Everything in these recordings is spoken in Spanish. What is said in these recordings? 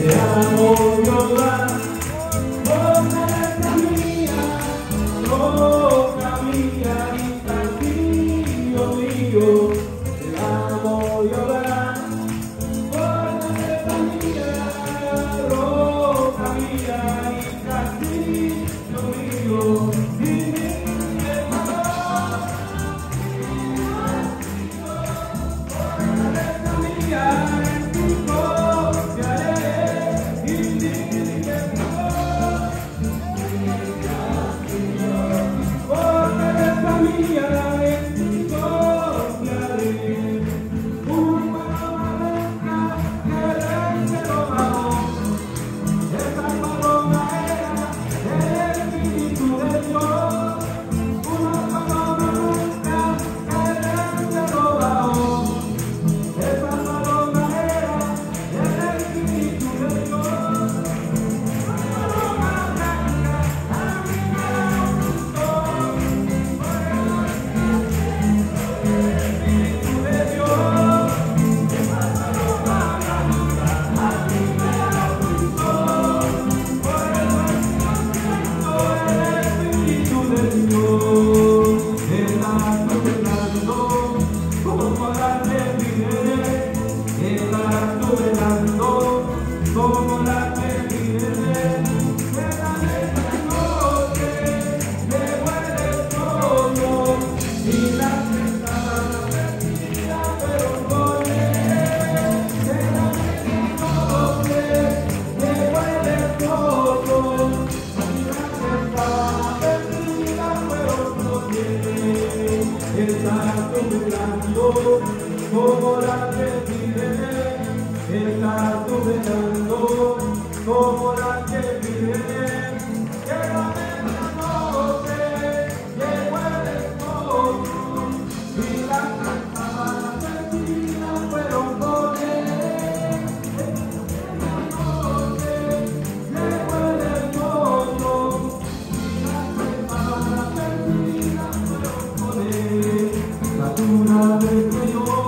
Te amo, Jehová. Cristo, como la que vive, estás tú velando, como la que vive. una vez que yo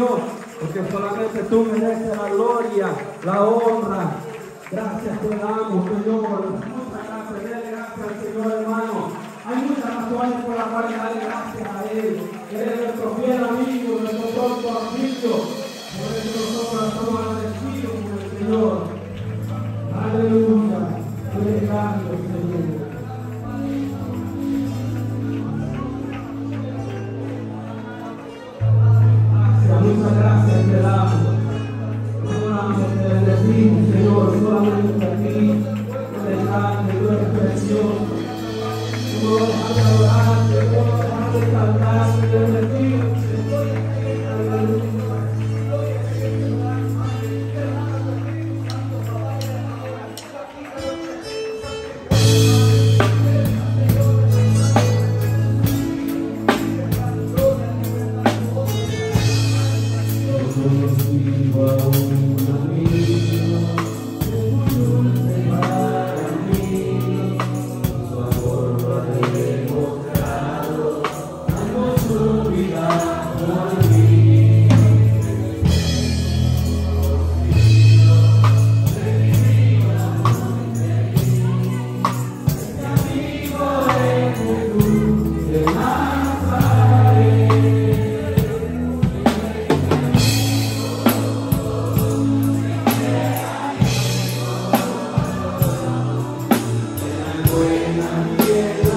Dios, porque solamente tú mereces la gloria, la honra. Gracias te damos, Señor. Muchas gracias, dale gracias al Señor, hermano. Hay muchas razones por las cuales Bye-bye. Ven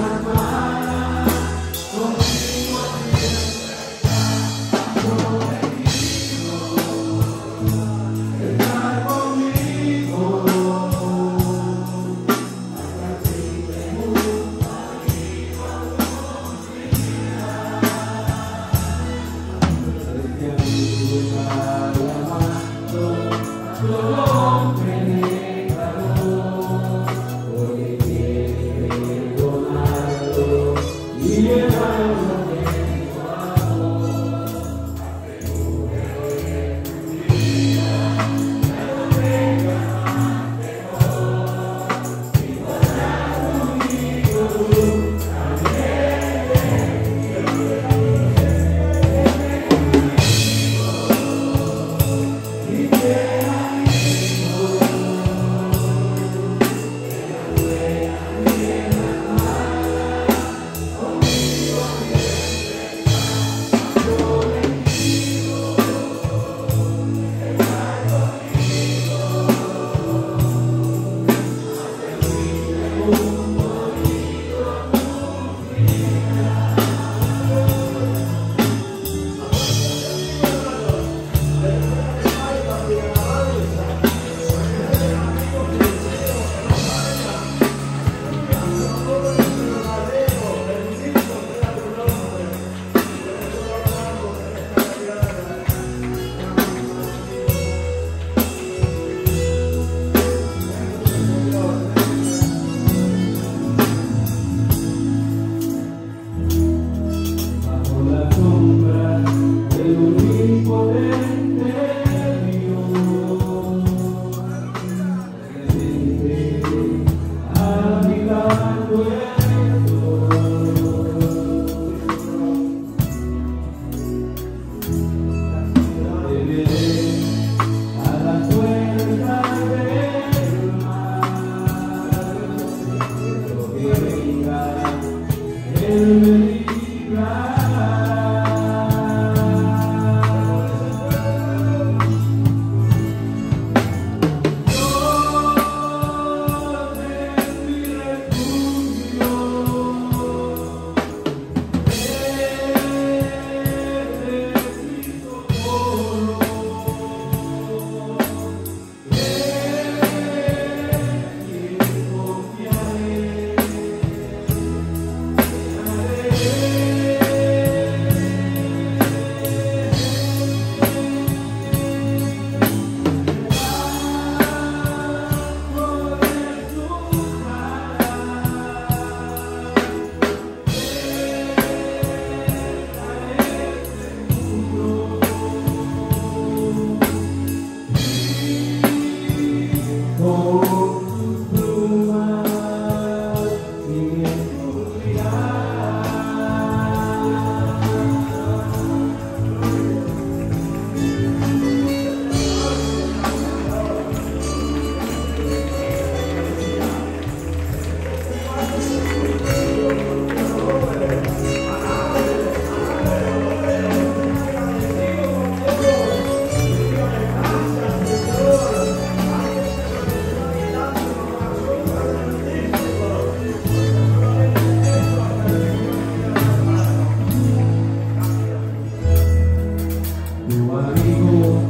tu amigo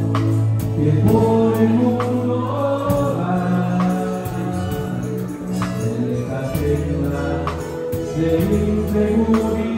que por el mundo va. En esta senda se inseguridad.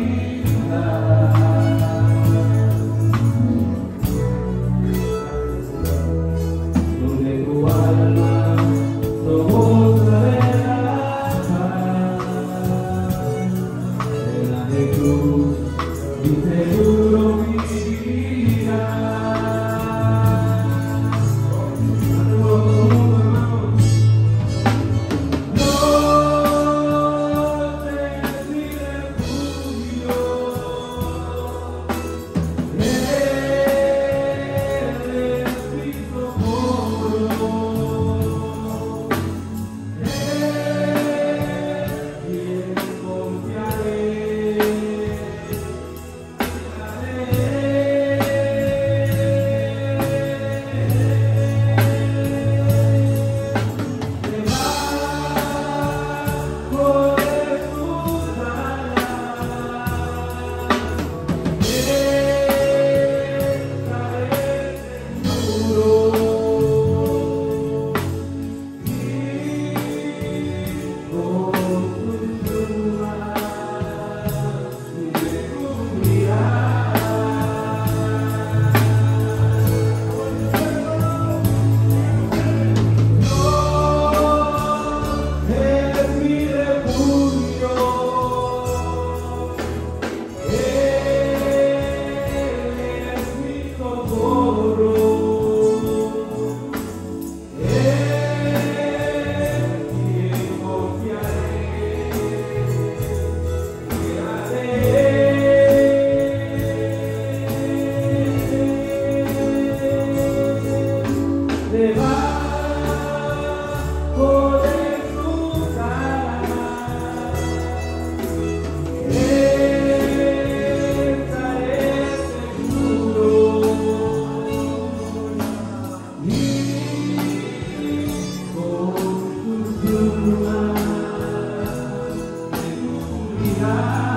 respirar.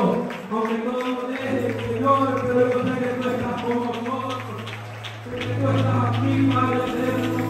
Dios, aunque todo deje, Señor, pero yo sé que tú estás con nosotros, que tú estás aquí, Padre eterno.